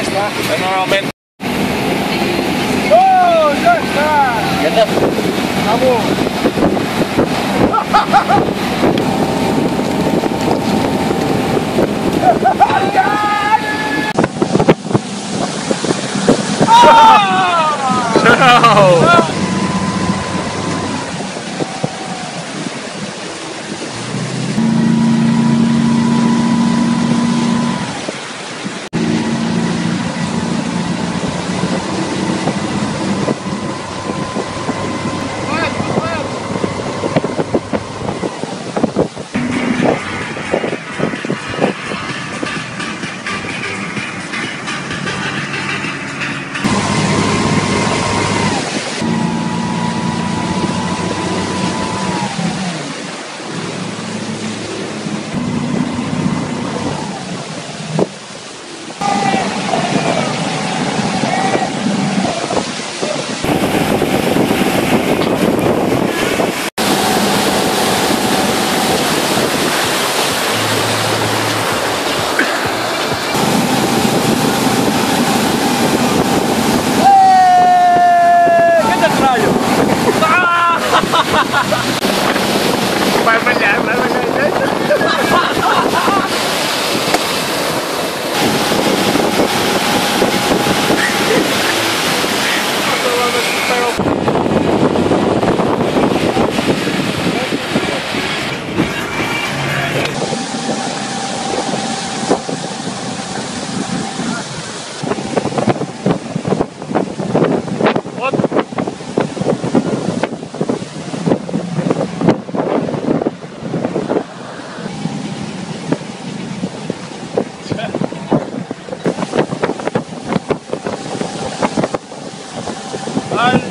está. Normalmente. ¡Oh! ¡Ya está! Ya está. ¡Vamos! ¡Oh! é, mas... and